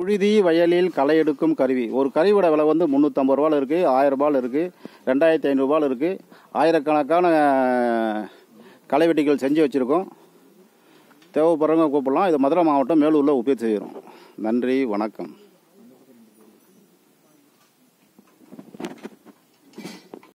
புழுதி வயலில் களை எடுக்கும் கருவி. ஒரு கருவியோட விலை வந்து முந்நூற்றம்பது ரூபாயில் இருக்குது ஆயிரம் ரூபாயில் இருக்குது ரெண்டாயிரத்தி ஐநூறுரூபாயில் இருக்குது ஆயிரக்கணக்கான களை வெட்டிகள் செஞ்சு வச்சுருக்கோம். தேவைப்படுறவங்க கூப்பிடலாம். இது மதுரை மாவட்டம் மேலூரில் உற்பத்தி செய்கிறோம். நன்றி வணக்கம்.